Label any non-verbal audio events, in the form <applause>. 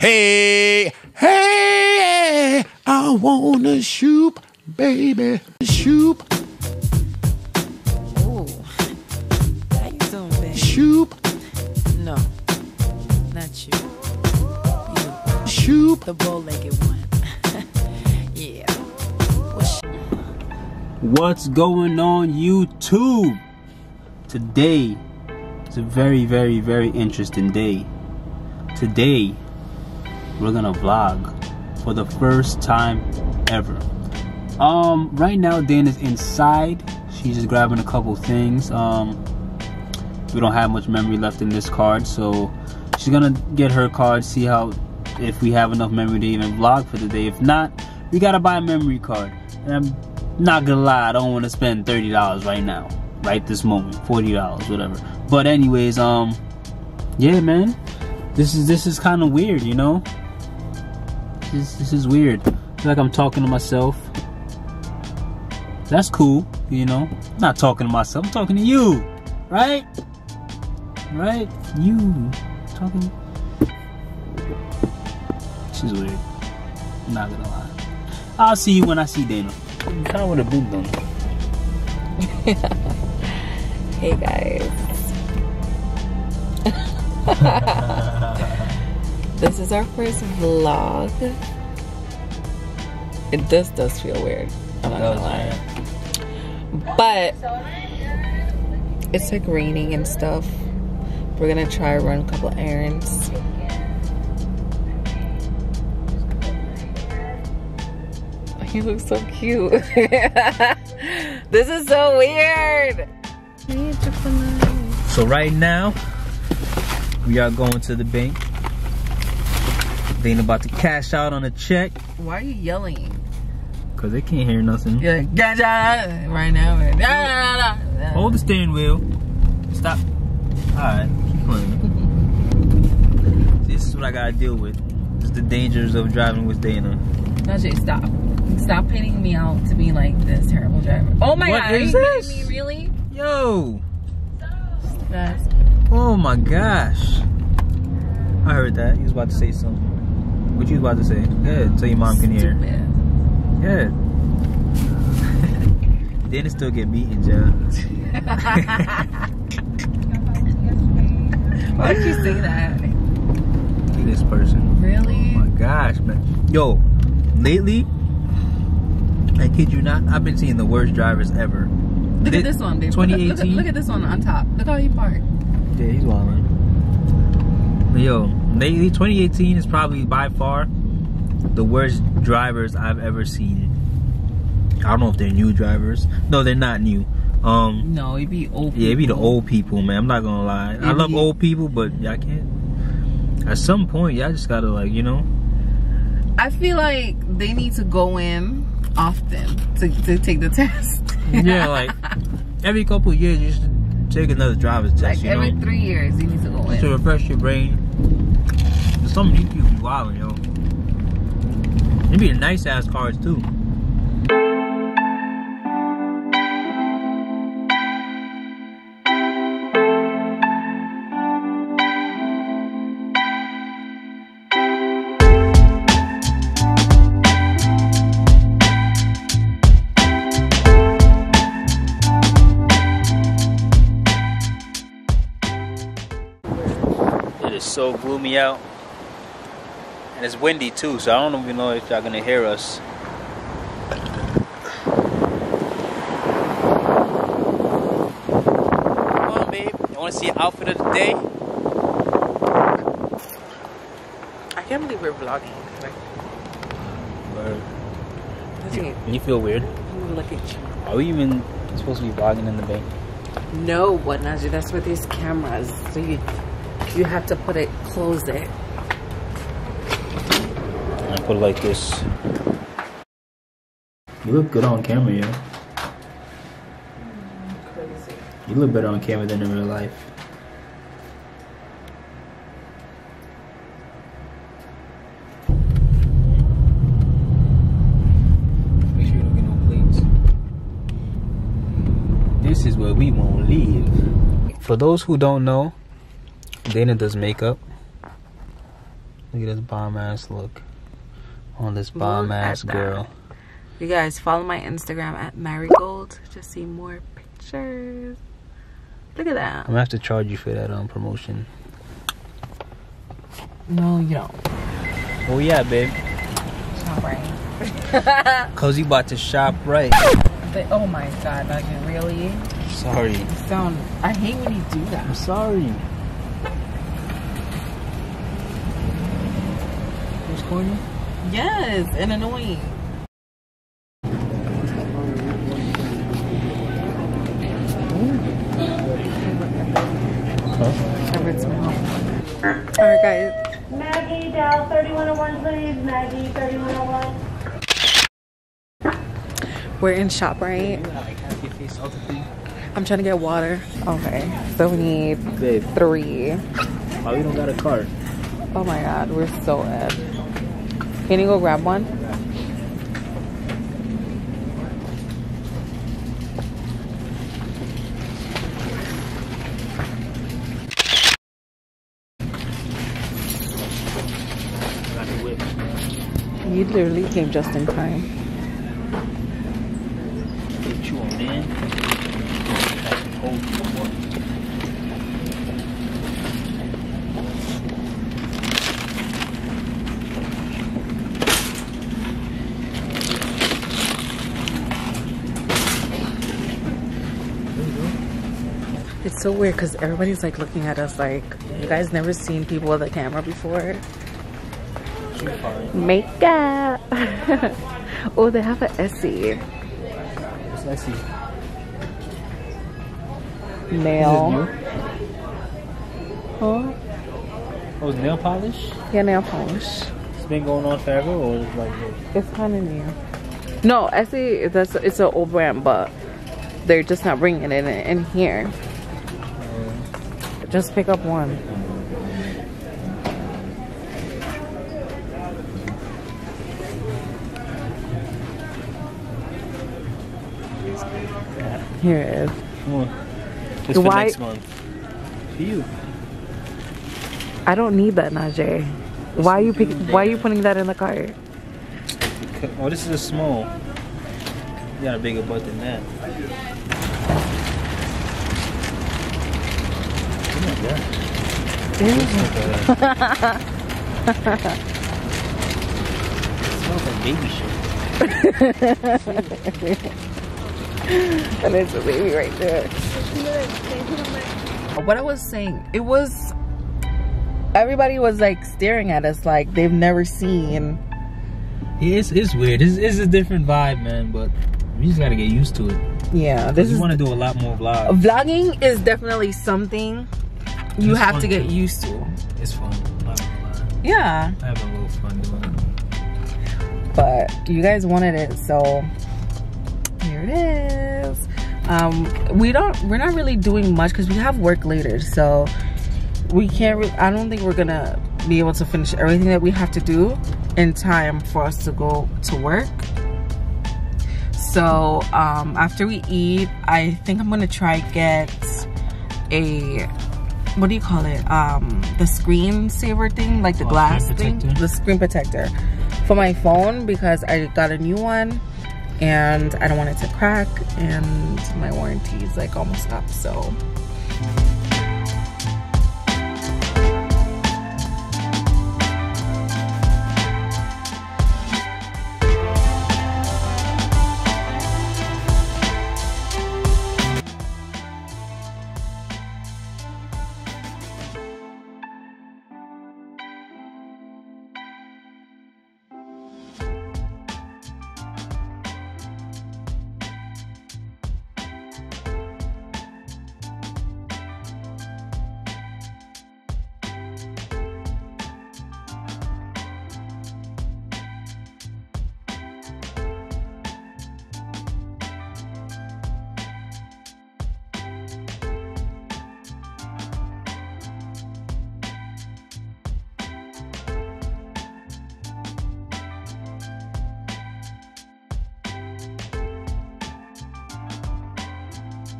Hey, hey, I wanna shoot, baby, shoot, Ooh. How you doing, babe? shoot, No, not you. You, shoot. the bow-legged one. <laughs> yeah. What's What's going on YouTube? Today is a very, very, very interesting day. Today, we're gonna vlog for the first time ever. Um, right now Dana's inside. She's just grabbing a couple things. Um, we don't have much memory left in this card, so she's gonna get her card, see how if we have enough memory to even vlog for the day. If not, we gotta buy a memory card. And I'm not gonna lie, I don't want to spend thirty dollars right now, right this moment, forty dollars, whatever. But anyways, um, yeah, man, this is this is kind of weird, you know. This this is weird. I feel like I'm talking to myself. That's cool, you know. I'm not talking to myself. I'm talking to you, right? Right? You talking. This is weird. I'm not gonna lie. I'll see you when I see Dana. You kind of would have been done. Hey, guys. <laughs> this is our first vlog. It does does feel weird. I'm not gonna lie. But it's like raining and stuff. We're gonna try run a couple errands. <laughs> He looks so cute. <laughs> this is so weird. So right now, we are going to the bank. Dana about to cash out on a check Why are you yelling? because they can't hear nothing. You're like, "Da, da, da," right now. Da, da, da, da. Hold the steering wheel. Stop. Alright, keep playing. <laughs> this is what I gotta deal with. This is the dangers of driving with Dana. Najee, stop. Stop painting me out to be like this terrible driver. Oh my What god, are you this? me? Really? Yo! That's Oh my gosh. I heard that. He was about to say something. What you was about to say? Good. So your mom can hear. Good. <laughs> Dana still get beat in jail. <laughs> Why'd you say that? This person. Really? Oh my gosh, man. Yo, lately, I kid you not, I've been seeing the worst drivers ever. Look at this one, babe. <laughs> Look Look, at, 2018? look at this one on top. Look how he parked. Yeah, he's wilding. But yo, lately, 2018 is probably by far the worst drivers I've ever seen. I don't know if they're new drivers. No, they're not new. Um, No, it'd be old. yeah, it be the people. old people, man. I'm not gonna lie. I love be- old people, but y'all can't. At some point, y'all just gotta like, you know. I feel like they need to go in often to, to take the <laughs> test. Yeah, like every couple of years, you should take another driver's test. like you every know, three years, you need to go to in. refresh your brain. Some of these people be wilding, yo. They be a nice ass cars too. So gloomy out. And it's windy too, so I don't even know if y'all gonna hear us. Come on, babe. You wanna see outfit of the day? I can't believe we're vlogging. Like, Najee, You feel weird? look at you. Are we even supposed to be vlogging in the bank? No, but Najee, that's with these cameras. So you, you have to put it, close it. I put it like this. You look good on camera, yo. Crazy. You look better on camera than in real life. Make sure you don't get no plates. This is where we won't leave. For those who don't know, Dana does makeup. Look at this bomb ass look on this bomb at ass that. girl. You guys follow my Instagram at Marigold to see more pictures. Look at that. I'm gonna have to charge you for that um promotion. No, you don't. Oh yeah, babe. Shop right. <laughs> Cause you about to shop right. But, oh my god, like really? Sorry. Sound. I hate when you do that. I'm sorry. Corny? Yes, and annoying. Favorite smell. Alright, guys. Maggie, dial 3101, please. Maggie, 3101. We're in shop, right? I'm trying to get water. Okay, so we need Babe, three. why we don't got a cart? Oh my god, we're so ed. Can you go grab one? You literally came just in time. Get you on, man. Got some cold before. It's so weird because everybody's like looking at us like, you guys never seen people with a camera before? Makeup. <laughs> oh, they have an Essie. That see? Nail. Huh? Oh, it's nail polish? Yeah, nail polish. It's been going on forever, or is it like this? It's kind of new. No, Essie, that's it's an old brand, but they're just not bringing it in, in here. Just pick up one. Here it is. Come on. It's for Why- next month. For you. I don't need that, Najee. Why are you pick, Why are you putting that in the cart? Oh, this is a small. You got a bigger butt than that. Oh my god. smells like baby shit. And it's a baby right there. What I was saying, it was everybody was like staring at us like they've never seen. Yeah, it's, it's weird. It's, it's a different vibe, man, but you just gotta get used to it. Yeah, This this is want to do a lot more vlogs. vlogging is definitely something you It's have to get too. used to. It's fun. Yeah, I have a little fun doing it. but you guys wanted it, so here it is. Um, we don't, we're not really doing much because we have work later, so we can't. Re- I don't think we're gonna be able to finish everything that we have to do in time for us to go to work. So um, after we eat, I think I'm gonna try get a what do you call it? Um, the screen saver thing, like the Oh, glass thing, protector? the screen protector for my phone because I got a new one and I don't want it to crack and my warranty is like almost up. So